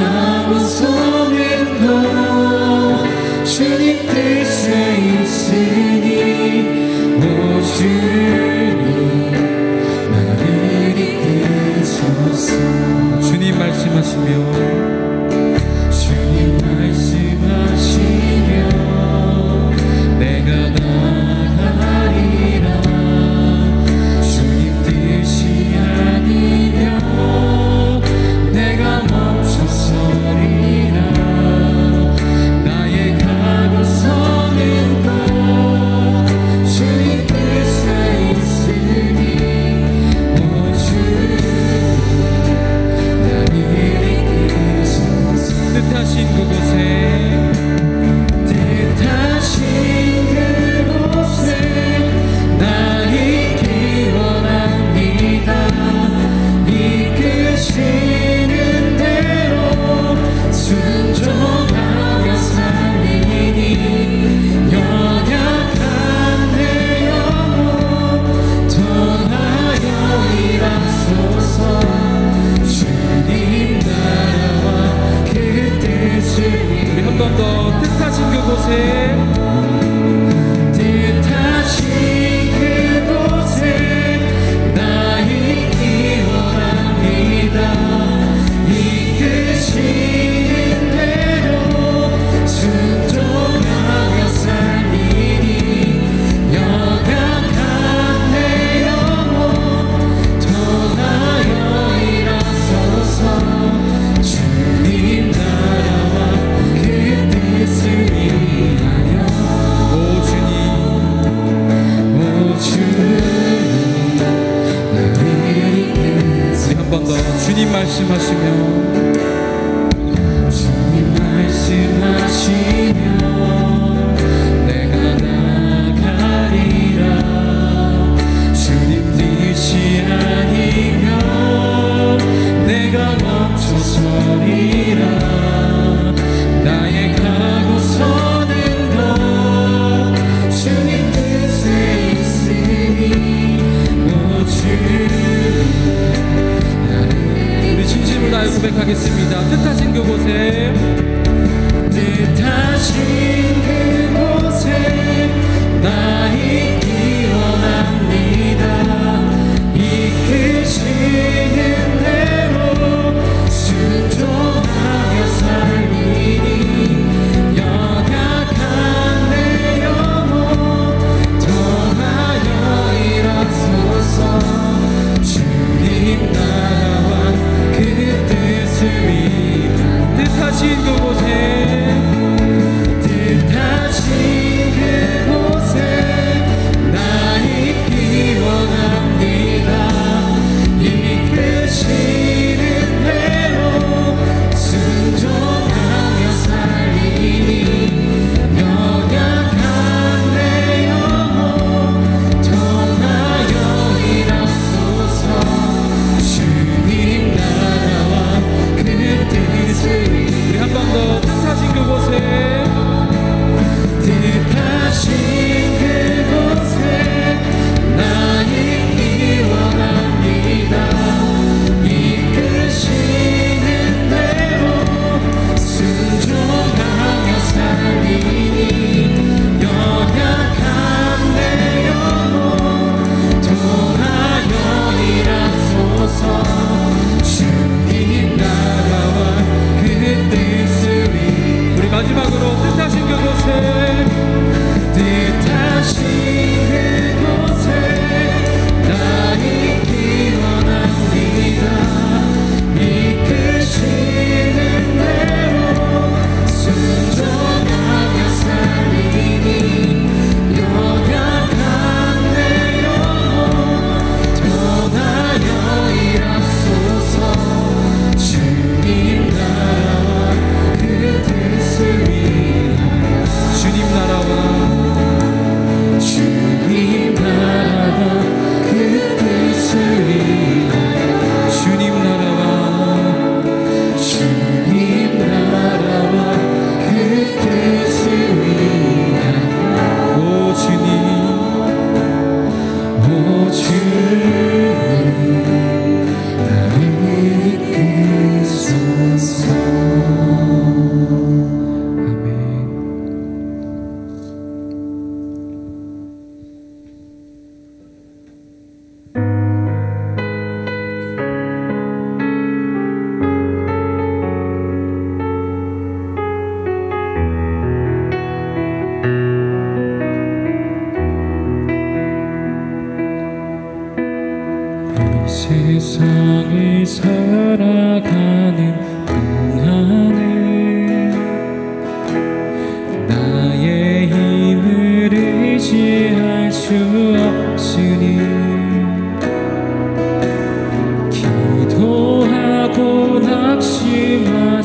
하고 서는 것 주님 뜻에 있으니 오 주님 나를 이끄소서. 주님 말씀하시며 번 더 주님 말씀하시며 주님 말씀하시며 시작하겠습니다. 뜻하신 그곳에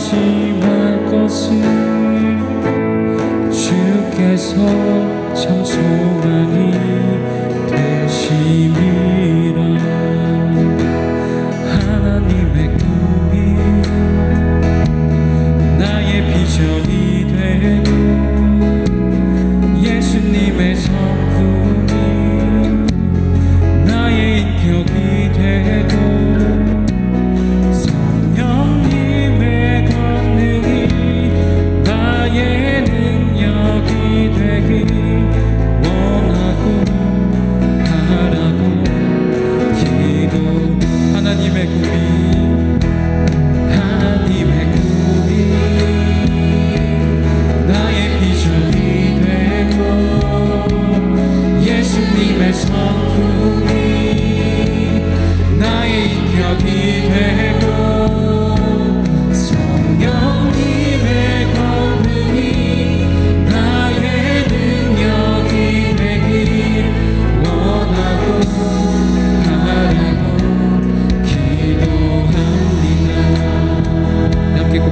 심할 것을 주께서 참소 making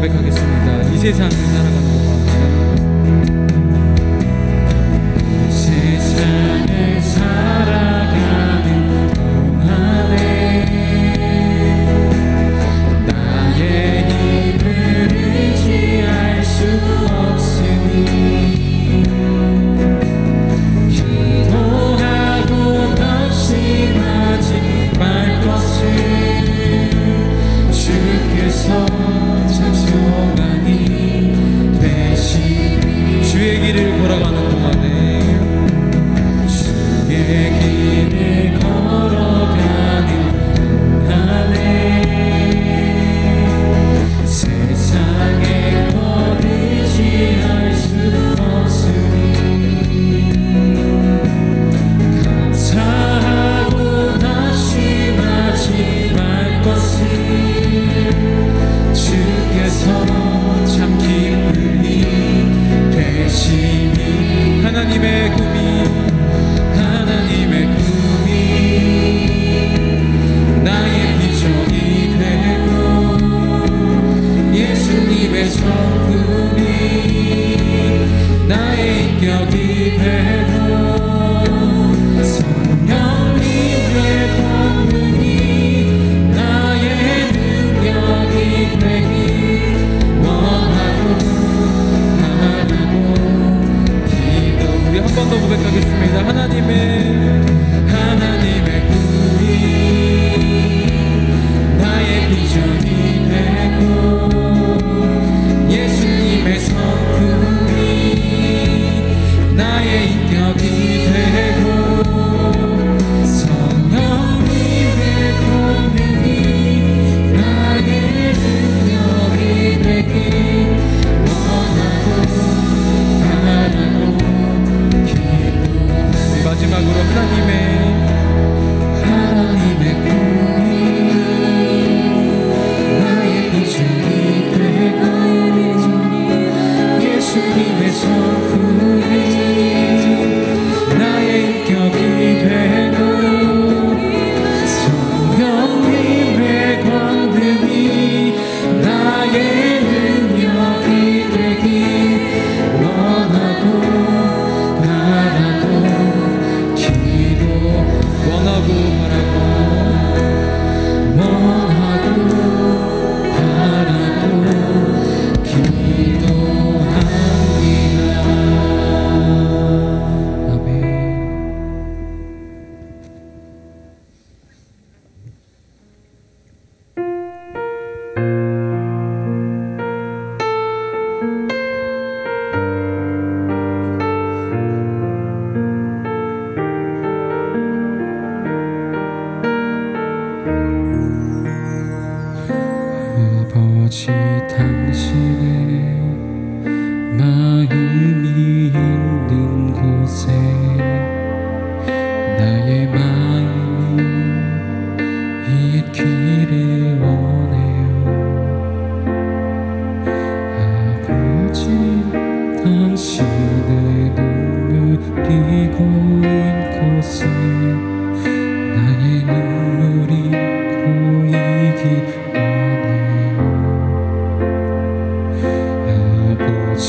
고백하겠습니다. 이 세상을 살아가는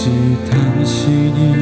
오직 당신이